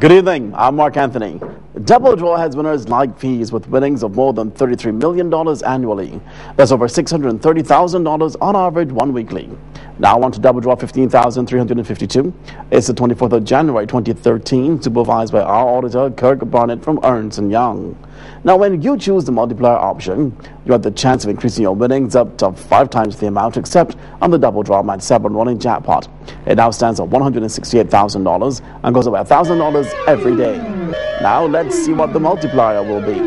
Good evening. I'm Mark Anthony. Double Draw has winners like fees with winnings of more than $33 million annually. That's over $630,000 on average one weekly. Now on to Double Draw 15,352. It's the 24th of January 2013, supervised by our auditor Kirk Barnett from Ernst & Young. Now, when you choose the multiplier option, you have the chance of increasing your winnings up to five times the amount except on the double draw match 7 running jackpot. It now stands at $168,000 and goes up $1,000 every day. Now, let's see what the multiplier will be.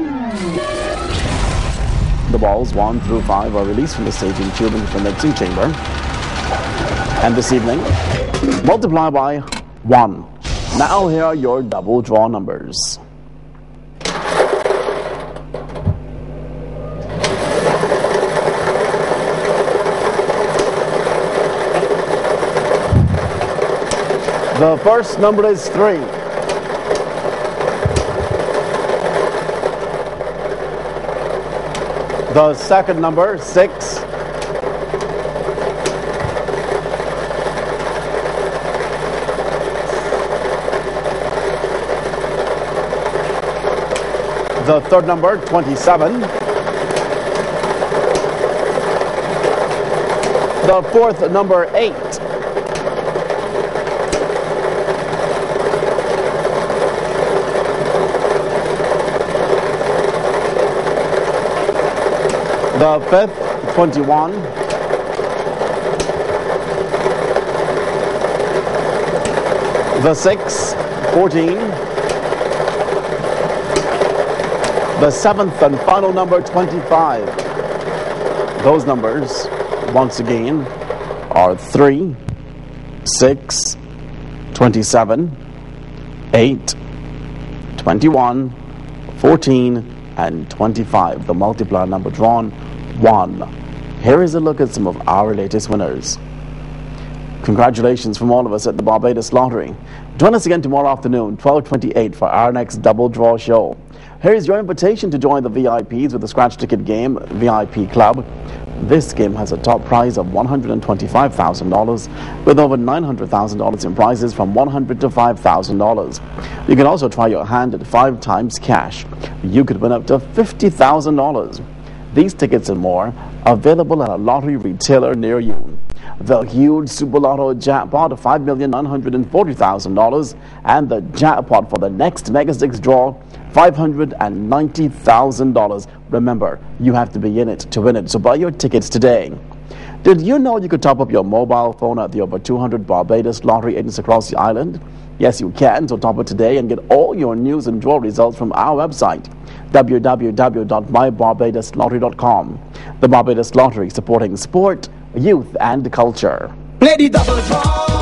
The balls 1 through 5 are released from the staging tube into the mixing chamber. And this evening, multiply by 1. Now, here are your double draw numbers. The first number is 3. The second number, 6. The third number, 27. The fourth number, 8. The fifth, 21. The sixth, 14. The seventh and final number, 25. Those numbers, once again, are 3, 6, 27, 8, 21, 14, and 25. The multiplier number drawn 1. Here is a look at some of our latest winners. Congratulations from all of us at the Barbados Lottery. Join us again tomorrow afternoon, 1228 for our next double draw show. Here is your invitation to join the VIPs with the Scratch Ticket Game VIP Club. This game has a top prize of $125,000 with over $900,000 in prizes from 100 to $5,000. You can also try your hand at five times cash. You could win up to $50,000. These tickets and more available at a lottery retailer near you. The huge Super Lotto jackpot of $5,940,000 and the jackpot for the next Mega Six draw $590,000. Remember, you have to be in it to win it, so buy your tickets today. Did you know you could top up your mobile phone at the over 200 Barbados lottery agents across the island? Yes, you can, so top it today and get all your news and draw results from our website, www.mybarbadoslottery.com. The Barbados Lottery supporting sport, youth, and culture. Play the double draw.